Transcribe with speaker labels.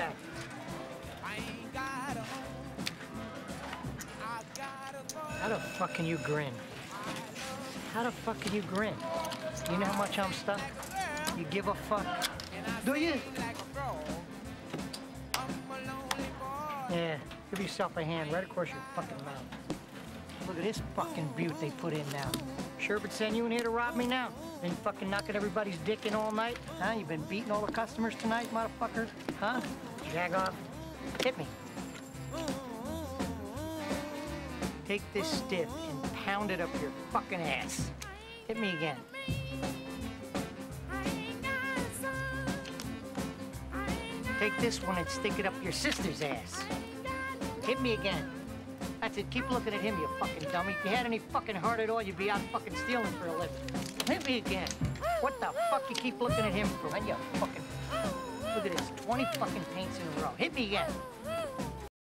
Speaker 1: that. How the fuck can you grin? How the fuck can you grin? You know how much I'm stuck? You give a fuck? Do you? Yeah, give yourself a hand right across your fucking mouth. Look at this fucking butte they put in now. Sherbert sent you in here to rob me now? Been fucking knocking everybody's dick in all night? Huh? You been beating all the customers tonight, motherfucker? Huh? Jag off. Hit me. Take this stiff and pound it up your fucking ass. Hit me again. Take this one and stick it up your sister's ass. Hit me again. That's it. Keep looking at him, you fucking dummy. If you had any fucking heart at all, you'd be out fucking stealing for a living. Hit me again. What the fuck you keep looking at him for, man? You fucking... Look at this, 20 fucking paints in a row. Hit me again.